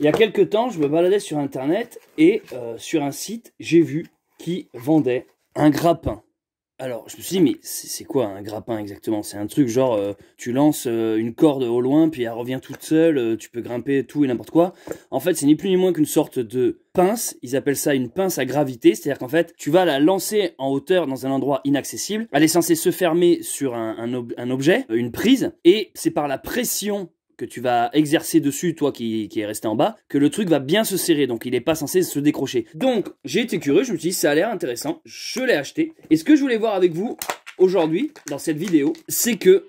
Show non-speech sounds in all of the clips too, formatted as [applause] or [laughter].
Il y a quelques temps, je me baladais sur internet et euh, sur un site, j'ai vu qui vendait un grappin. Alors, je me suis dit, mais c'est quoi un grappin exactement? C'est un truc genre, euh, tu lances euh, une corde au loin, puis elle revient toute seule, tu peux grimper tout et n'importe quoi. En fait, c'est ni plus ni moins qu'une sorte de pince. Ils appellent ça une pince à gravité, c'est-à-dire qu'en fait, tu vas la lancer en hauteur dans un endroit inaccessible. Elle est censée se fermer sur un objet, une prise, et c'est par la pression que tu vas exercer dessus, toi qui, qui est resté en bas, que le truc va bien se serrer, donc il n'est pas censé se décrocher. Donc, j'ai été curieux, je me suis dit, ça a l'air intéressant, je l'ai acheté. Et ce que je voulais voir avec vous aujourd'hui, dans cette vidéo, c'est que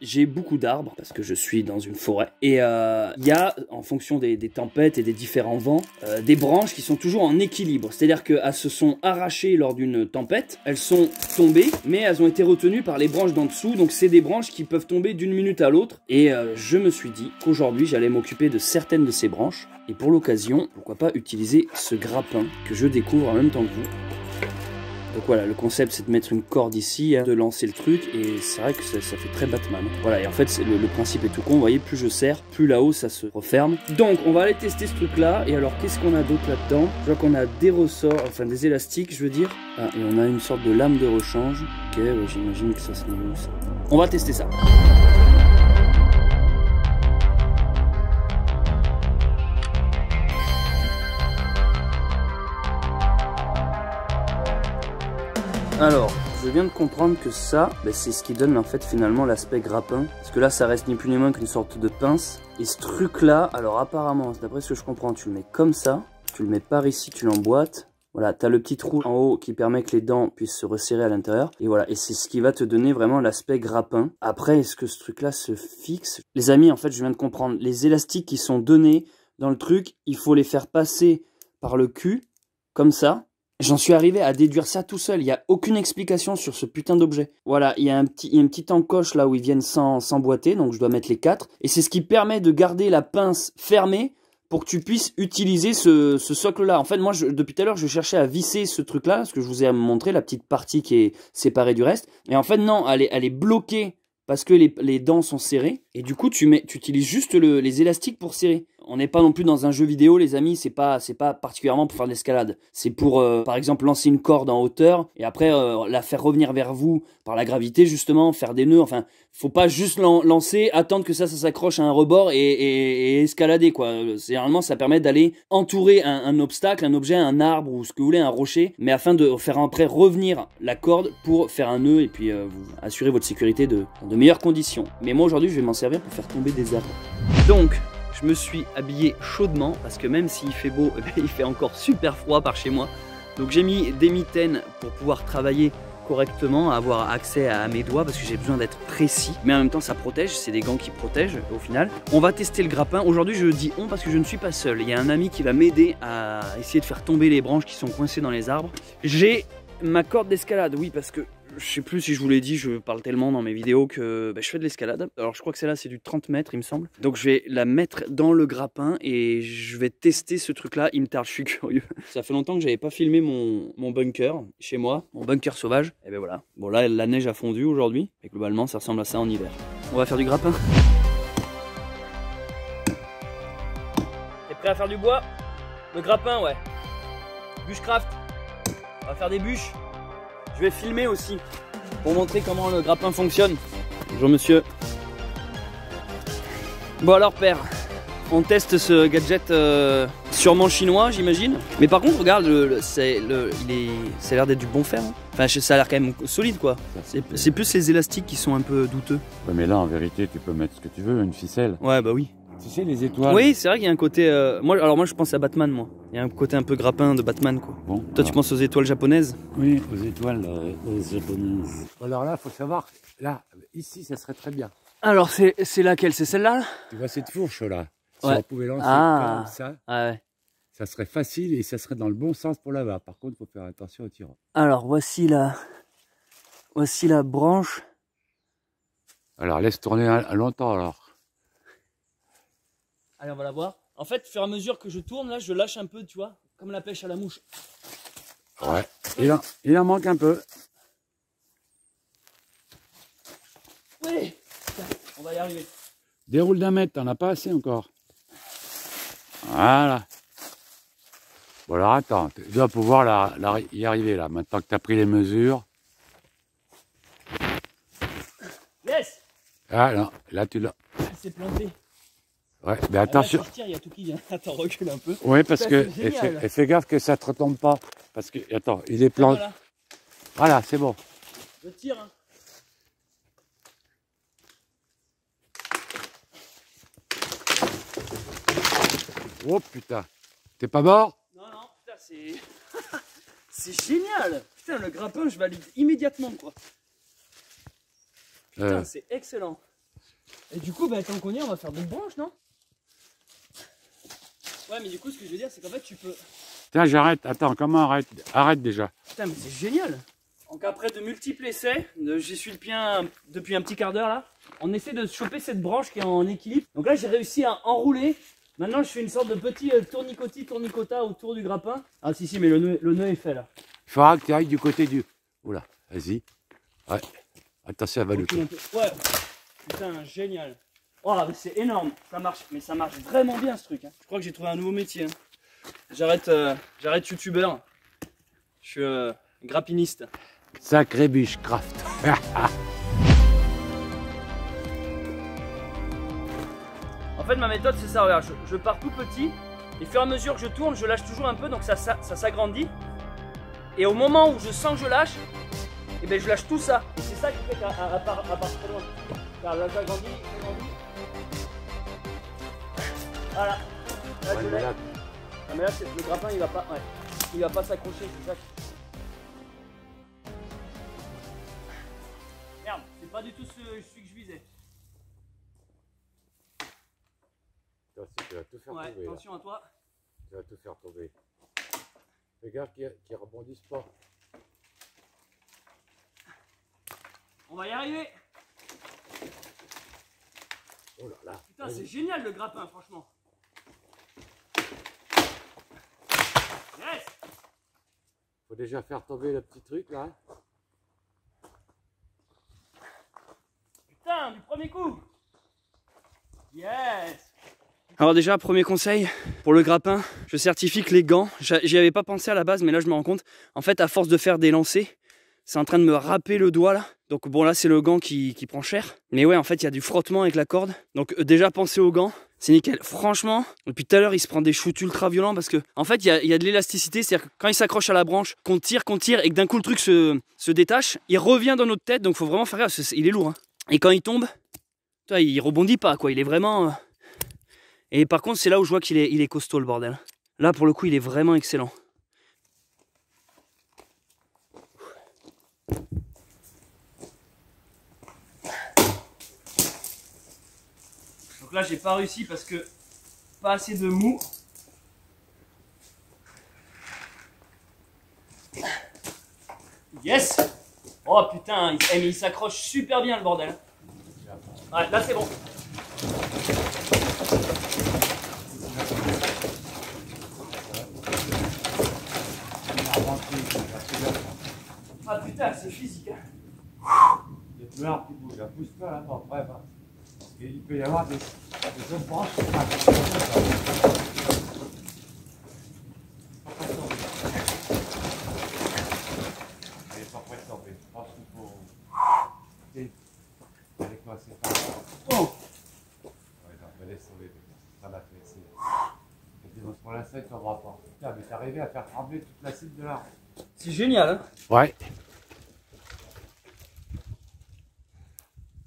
j'ai beaucoup d'arbres parce que je suis dans une forêt. Et euh, il y a, en fonction des, tempêtes et des différents vents, euh, des branches qui sont toujours en équilibre. C'est-à-dire qu'elles se sont arrachées lors d'une tempête, elles sont tombées, mais elles ont été retenues par les branches d'en dessous. Donc c'est des branches qui peuvent tomber d'une minute à l'autre. Et euh, je me suis dit qu'aujourd'hui j'allais m'occuper de certaines de ces branches. Et pour l'occasion, pourquoi pas utiliser ce grappin que je découvre en même temps que vous. Donc voilà, le concept c'est de mettre une corde ici, hein, de lancer le truc, et c'est vrai que ça, fait très Batman. Voilà, et en fait le, principe est tout con, vous voyez, plus je serre, plus là-haut ça se referme. Donc on va aller tester ce truc là, et alors qu'est-ce qu'on a d'autre là-dedans? Je vois qu'on a des ressorts, enfin des élastiques je veux dire, ah, et on a une sorte de lame de rechange. Ok, j'imagine que ça se ça. On va tester ça. Alors, je viens de comprendre que ça, ben, c'est ce qui donne en fait finalement l'aspect grappin. Parce que là, ça reste ni plus ni moins qu'une sorte de pince. Et ce truc-là, alors apparemment, d'après ce que je comprends, tu le mets comme ça. Tu le mets par ici, tu l'emboîtes. Voilà, tu as le petit trou en haut qui permet que les dents puissent se resserrer à l'intérieur. Et voilà, et c'est ce qui va te donner vraiment l'aspect grappin. Après, est-ce que ce truc-là se fixe? Les amis, en fait, je viens de comprendre. Les élastiques qui sont donnés dans le truc, il faut les faire passer par le cul, comme ça. J'en suis arrivé à déduire ça tout seul. Il n'y a aucune explication sur ce putain d'objet. Voilà, il y a un petit, une petite encoche là où ils viennent s'emboîter, donc je dois mettre les quatre. Et c'est ce qui permet de garder la pince fermée pour que tu puisses utiliser ce, socle-là. En fait, moi, depuis tout à l'heure, je cherchais à visser ce truc-là, parce que je vous ai montré la petite partie qui est séparée du reste. Et en fait, non, elle est, elle est bloquée parce que les, dents sont serrées. Et du coup, tu, mets, tu utilises juste les élastiques pour serrer on n'est pas non plus dans un jeu vidéo, les amis. C'est pas, c'est pas particulièrement pour faire de l'escalade. C'est pour, euh, par exemple, lancer une corde en hauteur et après euh, la faire revenir vers vous par la gravité, justement, faire des nœuds. Enfin, faut pas juste lancer, attendre que ça, ça s'accroche à un rebord et, escalader, quoi. Généralement, ça permet d'aller entourer un, obstacle, un objet, un arbre ou ce que vous voulez, un rocher, mais afin de faire après revenir la corde pour faire un nœud et puis euh, vous assurer votre sécurité de, de meilleures conditions. Mais moi, aujourd'hui, je vais m'en servir pour faire tomber des arbres. Donc, je me suis habillé chaudement parce que même s'il fait beau, [laughs] il fait encore super froid par chez moi. Donc j'ai mis des mitaines pour pouvoir travailler correctement, avoir accès à mes doigts parce que j'ai besoin d'être précis. Mais en même temps, ça protège, c'est des gants qui protègent au final. On va tester le grappin. Aujourd'hui, je dis on parce que je ne suis pas seul. Il y a un ami qui va m'aider à essayer de faire tomber les branches qui sont coincées dans les arbres. J'ai ma corde d'escalade, oui, parce que je sais plus si je vous l'ai dit, je parle tellement dans mes vidéos que bah, je fais de l'escalade. Alors je crois que celle-là c'est du 30 mètres il me semble. Donc je vais la mettre dans le grappin et je vais tester ce truc-là. Il me tarde, je suis [laughs] curieux. Ça fait longtemps que j'avais pas filmé mon, bunker chez moi, mon bunker sauvage. Et ben voilà. Bon là la neige a fondu aujourd'hui et globalement ça ressemble à ça en hiver. On va faire du grappin. T'es prêt à faire du bois? Le grappin ouais. Bushcraft. On va faire des bûches. Je vais filmer aussi pour montrer comment le grappin fonctionne. Bonjour monsieur. Bon alors père, on teste ce gadget euh, sûrement chinois j'imagine. Mais par contre regarde, le, c'est, le, il est, ça a l'air d'être du bon fer. Hein. Enfin ça a l'air quand même solide quoi. C'est, plus les élastiques qui sont un peu douteux. Ouais mais là en vérité tu peux mettre ce que tu veux, une ficelle. Ouais bah oui. Tu sais, les étoiles. Oui, c'est vrai qu'il y a un côté. Euh, moi, alors moi, je pense à Batman, moi. Il y a un côté un peu grappin de Batman, quoi. Bon. Toi, tu penses aux étoiles japonaises? Oui, aux étoiles euh, japonaises. Alors là, faut savoir, là, ici, ça serait très bien. Alors, c'est laquelle? C'est celle-là Tu vois cette fourche là? Si on pouvait lancer ah. comme ça. Ah ouais. Ça serait facile et ça serait dans le bon sens pour là-bas. Par contre, il faut faire attention au tirant. Alors, voici la, voici la branche. Alors, laisse tourner longtemps alors. Allez, on va la voir. En fait, au fur et à mesure que je tourne, là, je lâche un peu, tu vois, comme la pêche à la mouche. Ouais, il en, il en manque un peu. Oui, on va y arriver. Déroule d'un mètre, t'en as pas assez encore. Voilà. Bon alors attends, tu dois pouvoir la, la- y arriver là, maintenant que tu as pris les mesures. Yes Ah non, là tu l'as. Il s'est planté. Ouais, mais attention. il y a tout qui vient. [laughs] Attends, recule un peu. Oui, parce Ça, que. Et fais, génial. et fais gaffe que ça te retombe pas. Parce que. Attends, il est planté. Voilà, Voilà, c'est bon. je tire. hein. Oh putain. T'es pas mort? Non, non, putain, c'est. [laughs] c'est génial Putain, le grappin, je valide immédiatement, quoi. Putain, Euh. c'est excellent. Et du coup, bah, tant qu'on y est, on va faire d'autres branches, non? Ouais, mais du coup, ce que je veux dire, c'est qu'en fait, tu peux. Tiens, j'arrête. Attends, comment arrête? Arrête déjà. Putain, mais c'est génial Donc, après de multiples essais, j'y suis depuis un, depuis un petit quart d'heure là, on essaie de choper cette branche qui est en équilibre. Donc là, j'ai réussi à enrouler. Maintenant, je fais une sorte de petit euh, tournicotis, tournicota autour du grappin. Ah, si, si, mais le nœud, le nœud est fait là. Il faudra que tu ailles du côté du. Oula, vas-y. Ouais. Attention, elle va le. Ouais. Putain, génial. Oh, mais c'est énorme. Ça marche, mais ça marche vraiment bien ce truc. hein. Je crois que j'ai trouvé un nouveau métier. hein. J'arrête, euh, j'arrête youtubeur. Je suis euh, grappiniste. Sacré bushcraft. [laughs] En fait, ma méthode, c'est ça. Regarde, je, je pars tout petit. Et au fur et à mesure que je tourne, je lâche toujours un peu, donc ça, ça, ça s'agrandit. Et au moment où je sens que je lâche, et ben, je lâche tout ça. Et c'est ça qui fait qu'à part, à part très loin. Regarde, là, j'agrandis, j'agrandis. Voilà. Là, Ouais, je mais l'ai. là, Ah, mais là, le grappin, il va pas, ouais. il va pas s'accrocher, c'est ça. Merde, c'est pas du tout ce, celui que je visais. Attention, tu vas tout faire Ouais, tomber. là. attention à toi. Tu vas tout faire tomber. Fais gaffe qu'ils qu'ils rebondissent pas. On va y arriver. Oh là là. Putain, c'est génial le grappin, franchement. Yes Faut déjà faire tomber le petit truc là. Putain, du premier coup Yes Alors déjà, premier conseil pour le grappin, je certifie que les gants, j'y avais pas pensé à la base, mais là je me rends compte, en fait à force de faire des lancers, c'est en train de me râper le doigt là. Donc bon là c'est le gant qui, qui prend cher. Mais ouais en fait il y a du frottement avec la corde. Donc euh, déjà pensez aux gants, c'est nickel. Franchement, depuis tout à l'heure il se prend des shoots ultra violents parce que en fait il y a, de l'élasticité, c'est-à-dire que quand il s'accroche à la branche, qu'on tire, qu'on tire et que d'un coup le truc se, détache, il revient dans notre tête, donc faut vraiment faire gaffe, il est lourd. hein. Et quand il tombe, il rebondit pas quoi, il est vraiment... euh, Et par contre c'est là où je vois qu'il est, il est costaud le bordel. Là pour le coup il est vraiment excellent. Donc là j'ai pas réussi parce que pas assez de mou. Yes Oh putain, il, s'accroche super bien le bordel. Ouais, là c'est bon. Ah putain, c'est physique. hein. A plus qui bouge, là. pousse pas là-bas, après, va. Parce qu'il peut y avoir des, des autres branches. Et-. Oh Ouais, non, mais laisse tomber. Ça l'a fait. c'est- Et donc, pour l'instant, il ne tombera pas. Putain, mais t'es arrivé à faire trembler toute la cible de l'arbre. C'est génial. Hein Ouais.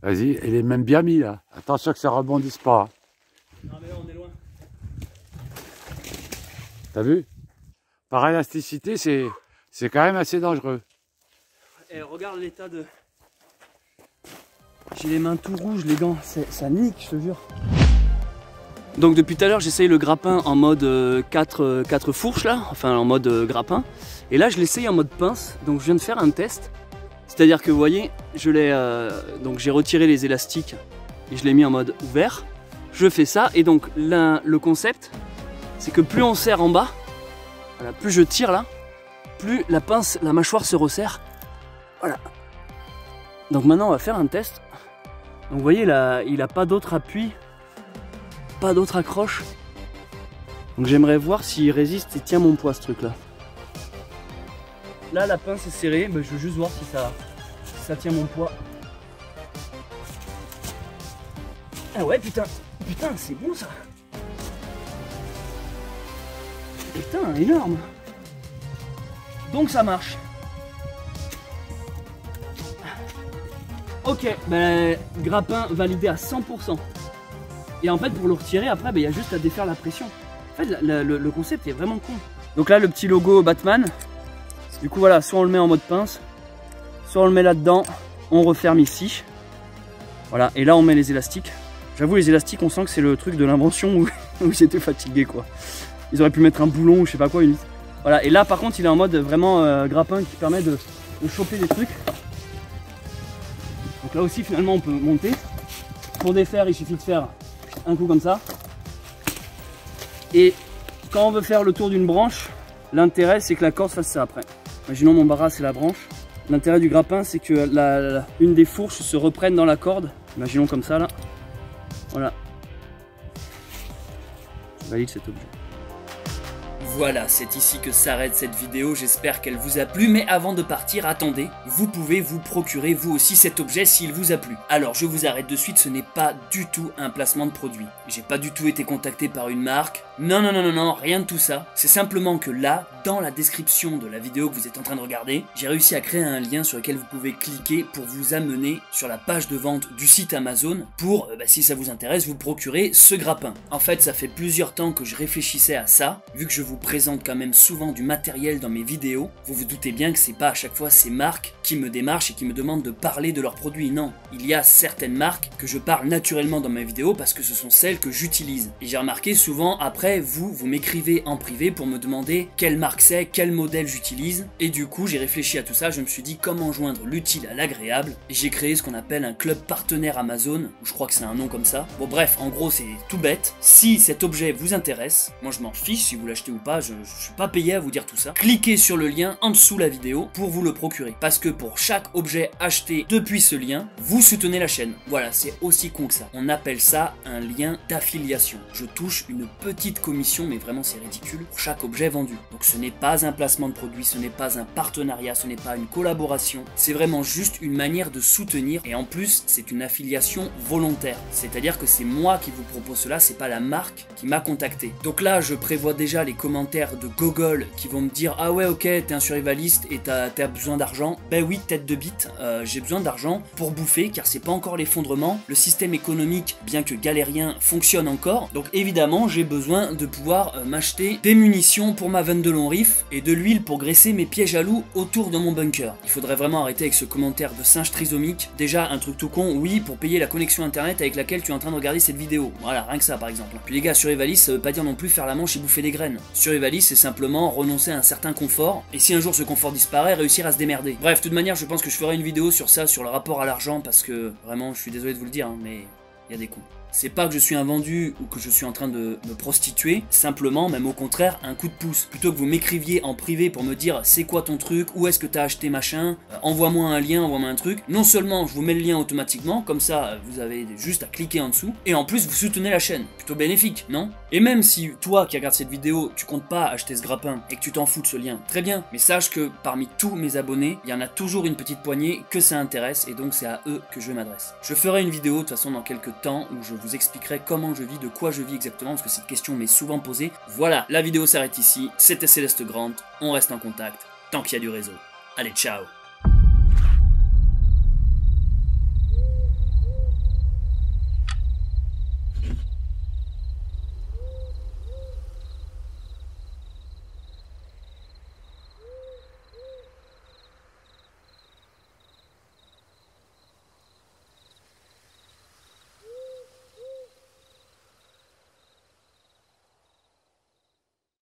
Vas-y, il est même bien mis là. Attention que ça rebondisse pas. non mais on est loin. T'as vu? Par élasticité, c'est c'est quand même assez dangereux. Et regarde l'état de. J'ai les mains tout rouges, les gants, ça nique, je te jure. Donc depuis tout à l'heure, j'essaye le grappin en mode 4, fourches là, enfin en mode euh, grappin. Et là, je l'essaye en mode pince. Donc je viens de faire un test. C'est-à-dire que vous voyez, je l'ai euh, donc j'ai retiré les élastiques et je l'ai mis en mode ouvert. Je fais ça et donc le concept, c'est que plus on serre en bas, plus je tire là, plus la pince, la mâchoire se resserre. Voilà. Donc maintenant on va faire un test. Donc vous voyez là, il a pas d'autre appui, pas d'autre accroche. Donc j'aimerais voir s'il résiste et tient mon poids ce truc là. Là la pince est serrée, mais je veux juste voir si ça, tient mon poids. Ah ouais putain, putain c'est bon ça. Putain énorme. Donc ça marche. Ok, ben grappin validé à 100%. Et en fait pour le retirer après, ben, il y a juste à défaire la pression. En fait le concept est vraiment con. Donc là le petit logo Batman. Du coup voilà, soit on le met en mode pince, soit on le met là-dedans, on referme ici. Voilà, et là on met les élastiques. J'avoue les élastiques on sent que c'est le truc de l'invention où, [laughs] où j'étais fatigué quoi. Ils auraient pu mettre un boulon ou je sais pas quoi. Une... Voilà, et là par contre il est en mode vraiment euh, grappin qui permet de choper des trucs. Donc là aussi finalement on peut monter. Pour défaire il suffit de faire un coup comme ça. Et quand on veut faire le tour d'une branche, l'intérêt c'est que la corde fasse ça après. Imaginons mon barras c'est la branche. L'intérêt du grappin c'est que la, une des fourches se reprenne dans la corde. Imaginons comme ça là. Voilà. Valide cet objet. Voilà, c'est ici que s'arrête cette vidéo, j'espère qu'elle vous a plu, mais avant de partir, attendez, vous pouvez vous procurer vous aussi cet objet s'il vous a plu. Alors je vous arrête de suite, ce n'est pas du tout un placement de produit. J'ai pas du tout été contacté par une marque, non non non non non, rien de tout ça. C'est simplement que là, dans la description de la vidéo que vous êtes en train de regarder, j'ai réussi à créer un lien sur lequel vous pouvez cliquer pour vous amener sur la page de vente du site Amazon pour, euh, bah, si ça vous intéresse, vous procurer ce grappin. En fait, ça fait plusieurs temps que je réfléchissais à ça, vu que je vous présente quand même souvent du matériel dans mes vidéos, vous vous doutez bien que c'est pas à chaque fois ces marques qui me démarchent et qui me demandent de parler de leurs produits, non. Il y a certaines marques que je parle naturellement dans mes vidéos parce que ce sont celles que j'utilise. Et j'ai remarqué souvent après, vous, vous m'écrivez en privé pour me demander quelle marque c'est, quel modèle j'utilise, et du coup j'ai réfléchi à tout ça, je me suis dit comment joindre l'utile à l'agréable, et j'ai créé ce qu'on appelle un club partenaire Amazon, je crois que c'est un nom comme ça. Bon bref, en gros c'est tout bête, si cet objet vous intéresse, moi je m'en fiche si vous l'achetez ou pas, je, je suis pas payé à vous dire tout ça, cliquez sur le lien en dessous la vidéo pour vous le procurer. Parce que pour chaque objet acheté depuis ce lien, vous soutenez la chaîne. Voilà, c'est aussi con que ça. On appelle ça un lien d'affiliation. Je touche une petite commission, mais vraiment c'est ridicule, pour chaque objet vendu. Donc ce n'est pas un placement de produit, ce n'est pas un partenariat, ce n'est pas une collaboration, c'est vraiment juste une manière de soutenir et en plus c'est une affiliation volontaire. C'est-à-dire que c'est moi qui vous propose cela, c'est pas la marque qui m'a contacté. Donc là je prévois déjà les commentaires de Google qui vont me dire ah ouais ok t'es un survivaliste et t'as as besoin d'argent. Ben oui tête de bite, euh, j'ai besoin d'argent pour bouffer car c'est pas encore l'effondrement, le système économique bien que galérien fonctionne encore, donc évidemment j'ai besoin de pouvoir euh, m'acheter des munitions pour ma veine de long riff et de l'huile pour graisser mes pièges à loups autour de mon bunker. Il faudrait vraiment arrêter avec ce commentaire de singe trisomique. Déjà un truc tout con, oui pour payer la connexion internet avec laquelle tu es en train de regarder cette vidéo. Voilà, rien que ça par exemple. Puis les gars, survivaliste ça veut pas dire non plus faire la manche et bouffer des graines. Survivaliste c'est simplement renoncer à un certain confort, et si un jour ce confort disparaît, réussir à se démerder. Bref, de toute manière, je pense que je ferai une vidéo sur ça, sur le rapport à l'argent, parce que vraiment, je suis désolé de vous le dire, hein, mais il y a des cons. C'est pas que je suis un vendu ou que je suis en train de me prostituer, simplement, même au contraire, un coup de pouce. Plutôt que vous m'écriviez en privé pour me dire c'est quoi ton truc, où est-ce que t'as acheté machin, euh, envoie-moi un lien, envoie-moi un truc. Non seulement je vous mets le lien automatiquement, comme ça euh, vous avez juste à cliquer en dessous, et en plus vous soutenez la chaîne. Plutôt bénéfique, non? Et même si toi qui regardes cette vidéo, tu comptes pas acheter ce grappin et que tu t'en fous de ce lien, très bien. Mais sache que parmi tous mes abonnés, il y en a toujours une petite poignée que ça intéresse, et donc c'est à eux que je m'adresse. Je ferai une vidéo de toute façon dans quelques temps où je vous expliquerai comment je vis, de quoi je vis exactement, parce que cette question m'est souvent posée. Voilà, la vidéo s'arrête ici. C'était Céleste Grant. On reste en contact tant qu'il y a du réseau. Allez, ciao